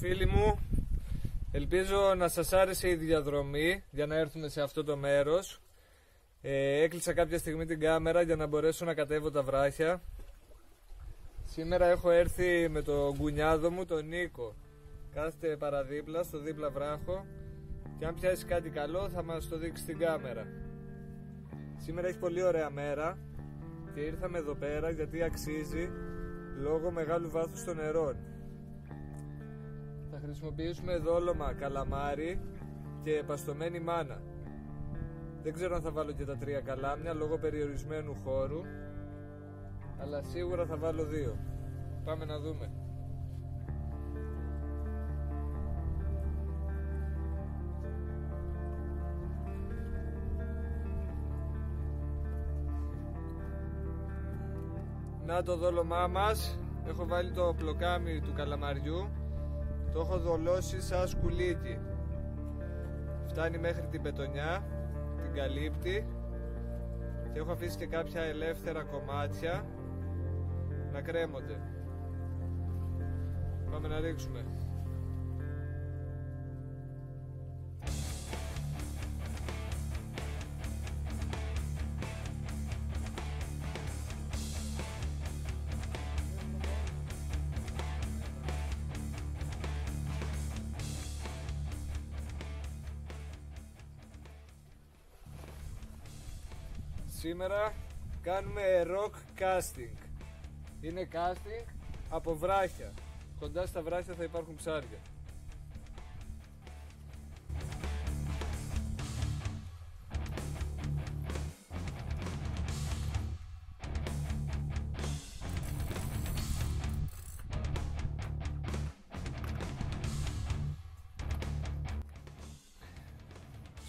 σας φίλοι μου Ελπίζω να σας άρεσε η διαδρομή για να έρθουμε σε αυτό το μέρος. Ε, Έκλεισα κάποια στιγμή την κάμερα για να μπορέσω να κατέβω τα βράχια. Σήμερα έχω έρθει με το γκουνιάδο μου, τον Νίκο. Κάθεται παραδίπλα, στο δίπλα βράχο. Και αν πιάσεις κάτι καλό θα μας το δείξεις στην κάμερα. Σήμερα έχει πολύ ωραία μέρα Και ήρθαμε εδώ πέρα γιατί αξίζει Λόγω μεγάλου βάθους των νερών θα χρησιμοποιήσουμε δόλωμα καλαμάρι και παστομένη μάνα. Δεν ξέρω αν θα βάλω και τα τρία καλάμια λόγω περιορισμένου χώρου, αλλά σίγουρα θα βάλω δύο. Πάμε να δούμε. Να το δόλωμά μας, έχω βάλει το πλοκάμι του καλαμαριού το έχω δολώσει σαν σκουλίκι. Φτάνει μέχρι την πετονιά την καλύπτει και έχω αφήσει και κάποια ελεύθερα κομμάτια να κρέμονται. Πάμε να ρίξουμε Σήμερα κάνουμε rock casting. Είναι casting από βράχια. Κοντά στα βράχια θα υπάρχουν ψάρια.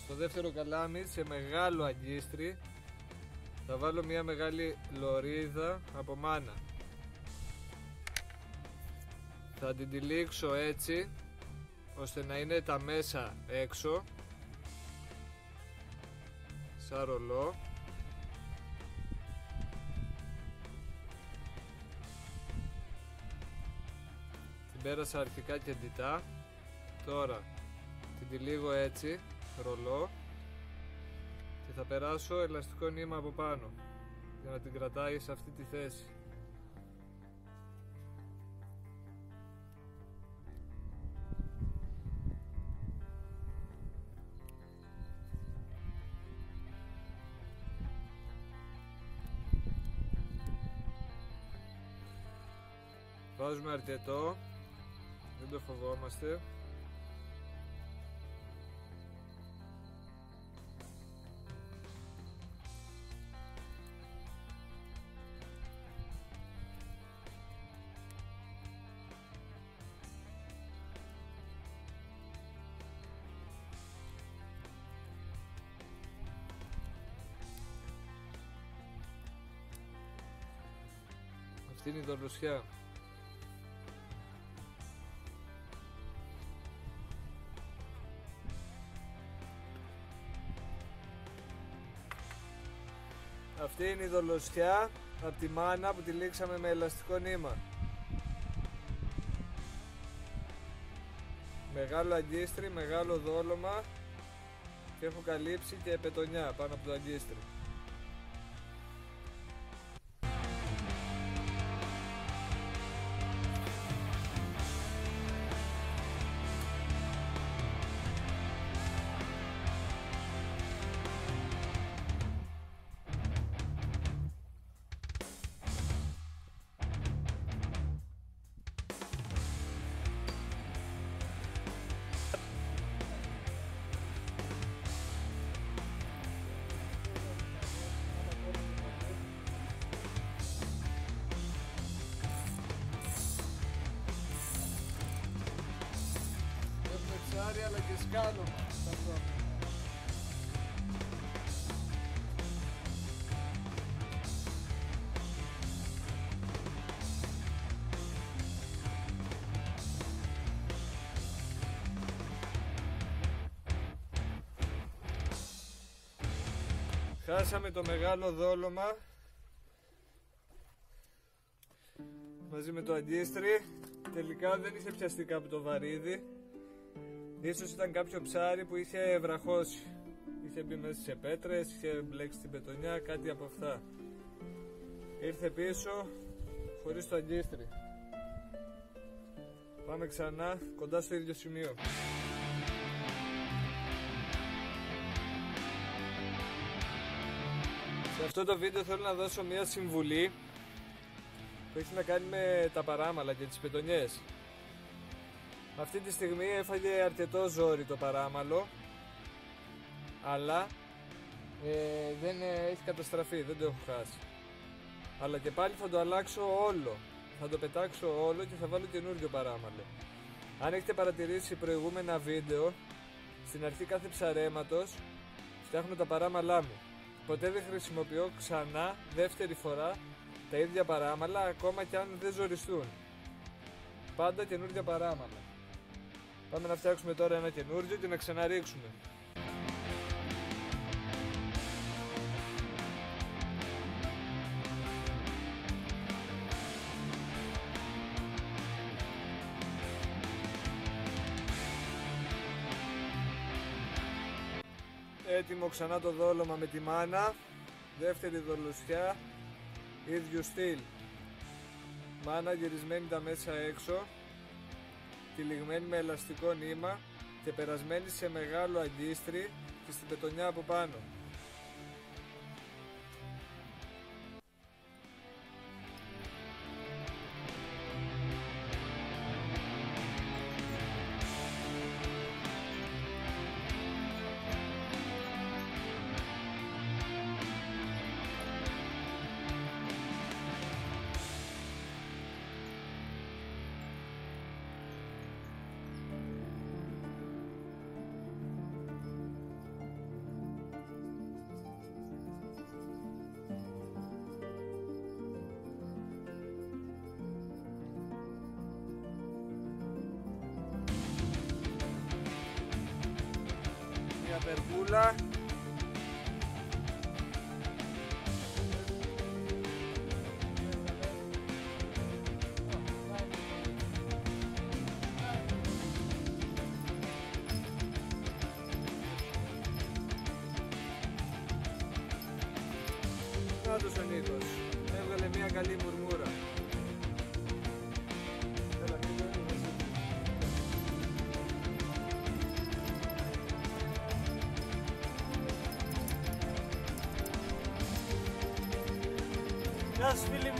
Στο δεύτερο καλάμι σε μεγάλο αγκίστρι θα βάλω μια μεγάλη λωρίδα από μάνα. Θα την τυλίξω έτσι ώστε να είναι τα μέσα έξω. Σαν ρολό. Την πέρασα αρχικά και ντυτά τώρα την τυλίγω έτσι ρολό και θα περάσω ελαστικό νήμα από πάνω για να την κρατάει σε αυτή τη θέση. Βάζουμε αρκετό, δεν το φοβόμαστε Αυτή είναι η δολοσιά. Αυτή είναι η δολοσιά από τη μάνα που τη λήξαμε με ελαστικό νήμα. Μεγάλο αγκίστρι, μεγάλο δόλωμα και έχω καλύψει και πετονιά πάνω από το αγκίστρι. Ψάρι αλλά και σκάλωμα Χάσαμε το μεγάλο δόλωμα μαζί μαζί με το αγκίστρι. Τελικά δεν είχε πιαστεί κάπου το βαρύδι. Ίσως ήταν κάποιο ψάρι που είχε βραχώσει. Είχε μπει μέσα σε πέτρες, είχε μπλέξει την πετονιά, κάτι από αυτά. Ήρθε πίσω χωρίς το αγκίστρι. Πάμε ξανά κοντά στο ίδιο σημείο. Σε αυτό το βίντεο θέλω να δώσω μια συμβουλή που έχει να κάνει με τα παράμαλα και τις πετονιές. Αυτή τη στιγμή έφαγε αρκετό ζόρι το παράμαλο αλλά ε, δεν έχει καταστραφεί, δεν το έχω χάσει. Αλλά και πάλι θα το αλλάξω όλο. Θα το πετάξω όλο και θα βάλω καινούριο παράμαλο. Αν έχετε παρατηρήσει προηγούμενα βίντεο, στην αρχή κάθε ψαρέματος φτιάχνω τα παράμαλά μου. Ποτέ δεν χρησιμοποιώ ξανά δεύτερη φορά τα ίδια παράμαλα ακόμα και αν δεν ζοριστούν. Πάντα καινούργια παράμαλα. Πάμε να φτιάξουμε τώρα ένα καινούργιο και να ξαναρίξουμε. Έτοιμο ξανά το δόλωμα με τη μάνα. Δεύτερη δολουσιά ίδιου στυλ. Μάνα γυρισμένη τα μέσα έξω τυλιγμένη με ελαστικό νήμα και περασμένη σε μεγάλο αγκίστρι και στην πετονιά από πάνω μια περβούλα Κάτω ο Νίκος, έβγαλε μια καλή μουρμούρα Γεια σας φίλοι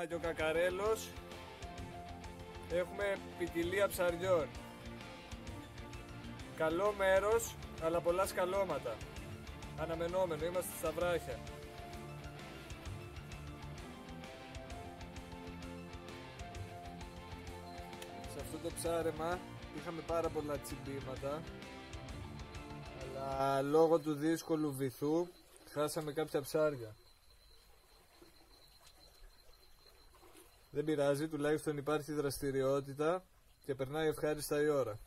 μου. Να και ο Κακαρέλος. Έχουμε ποικιλία ψαριών. Καλό μέρος αλλά πολλά σκαλώματα. Αναμενόμενο, είμαστε στα βράχια. Σε αυτό το ψάρεμα είχαμε πάρα πολλά τσιμπήματα αλλά λόγω του δύσκολου βυθού χάσαμε κάποια ψάρια Δεν πειράζει, τουλάχιστον υπάρχει δραστηριότητα και περνάει ευχάριστα η ώρα.